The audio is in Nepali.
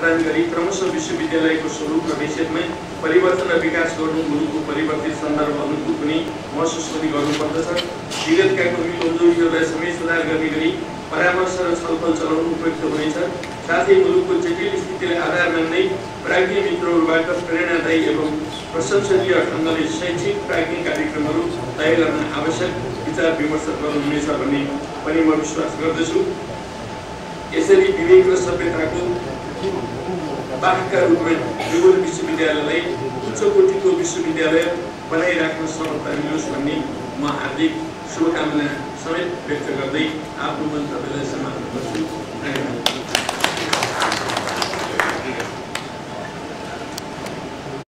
प्रदान गरी क्रमशः विश्वविद्यालयको स्वरूप र हैसियतमै परिवर्तन र विकास गर्नु गुरुको परिवर्तित सन्दर्भ अनुकूल पनि महसुस पनि गर्नुपर्दछ विगतका कमी कमजोरीहरूलाई समेत सुधार गर्ने गरी परामर्श र छलफल चलाउनु उपयुक्त हुनेछ साथै मुलुकको जटिल स्थितिलाई आधार मान्दै प्राज्ञ मित्रहरूबाट प्रेरणादायी एवं प्रशंसनीय ढङ्गले शैक्षिक प्राज्ञ कार्यक्रमहरू तय गर्न आवश्यक विचार विमर्श गर्नुहुनेछ भन्ने पनि म विश्वास गर्दछु यसरी विवेक र सभ्यताको रूपमा युगल विश्वविद्यालयलाई उच्च कोटिको विश्वविद्यालय बनाइराख्न सहजता मिलोस् भन्ने म हार्दिक शुभकामना समेत व्यक्त गर्दै आफ्नो मन्तव्यलाई समाप्त गर्छु